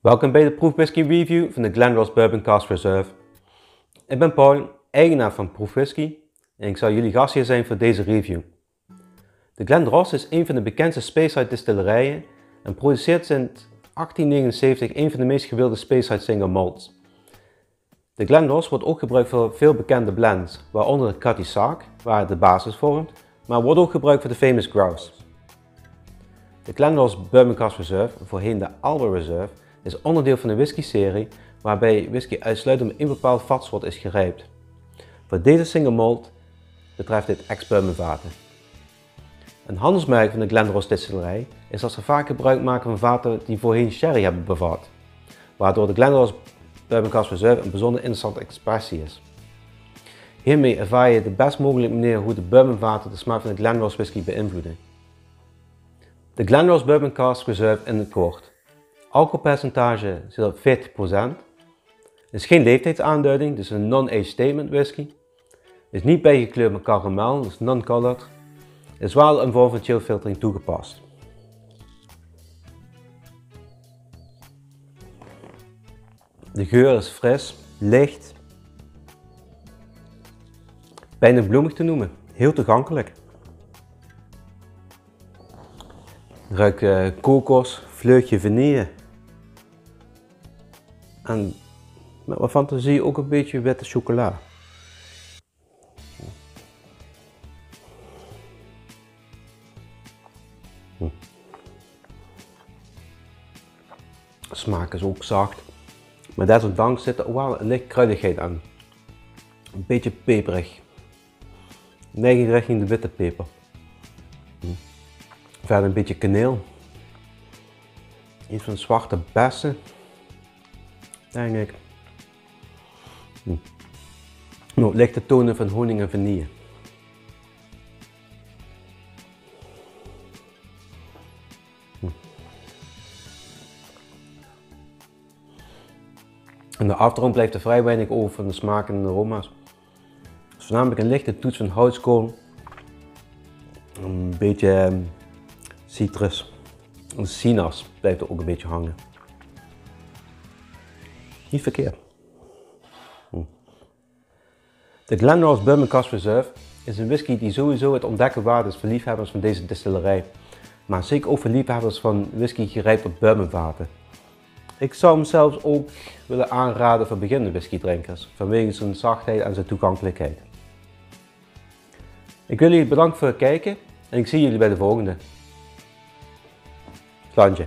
Welkom bij de proefwhisky review van de Glenrose Bourbon Cask Reserve. Ik ben Paul, eigenaar van Proefwhisky en ik zal jullie gastheer zijn voor deze review. De Glenrose is een van de bekendste Speyside distillerijen en produceert sinds 1879 een van de meest gewilde Speyside single malts. De Glenrose wordt ook gebruikt voor veel bekende blends, waaronder de Cutty Sark, waar het de basis vormt, maar wordt ook gebruikt voor de Famous Grouse. De Glenrose Bourbon Cask Reserve, voorheen de Alba Reserve, is onderdeel van een whisky-serie waarbij whisky uitsluitend met een bepaald vatsoort is gerijpt. Voor deze single malt betreft dit ex-bourbon vaten. Een handelsmerk van de Glenrose distillerij is dat ze vaak gebruik maken van vaten die voorheen sherry hebben bevat, waardoor de Glenrose Bourbon Reserve een bijzonder interessante expressie is. Hiermee ervaar je de best mogelijke manier hoe de bourbonvaten de smaak van de Glenrose whisky beïnvloeden. De Glenrose Bourbon Cask Reserve in het kort. Alcoholpercentage zit op 40%. Het is geen leeftijdsaanduiding, dus een non-age statement whisky. Is niet bijgekleurd met karamel, dus non-colored. Is wel een vorm van chillfiltering toegepast. De geur is fris, licht, bijna bloemig te noemen, heel toegankelijk. Ruik uh, kokos, vleugje vanille. En met wat fantasie ook een beetje witte chocola. Hm. Smaak is ook zacht. Maar desondanks zit er wel een licht kruidigheid aan. Een beetje peperig. Neiging richting de witte peper. Hm. Verder een beetje kaneel. Iets van zwarte bessen. Denk ik. Hm. Nou, lichte tonen van honing en vanille. Hm. In de afdronk blijft er vrij weinig over van de smaken en de aroma's. Is voornamelijk een lichte toets van houtskool. Een beetje ehm, citrus. Een sinaas blijft er ook een beetje hangen. Niet verkeerd. Hm. De Glenrose Bourbon Cask Reserve is een whisky die sowieso het ontdekken waard is voor liefhebbers van deze distillerij. Maar zeker ook voor liefhebbers van whisky gerijpt op bourbonvaten. Ik zou hem zelfs ook willen aanraden voor beginnende whiskydrinkers, vanwege zijn zachtheid en zijn toegankelijkheid. Ik wil jullie bedanken voor het kijken en ik zie jullie bij de volgende. Slanje.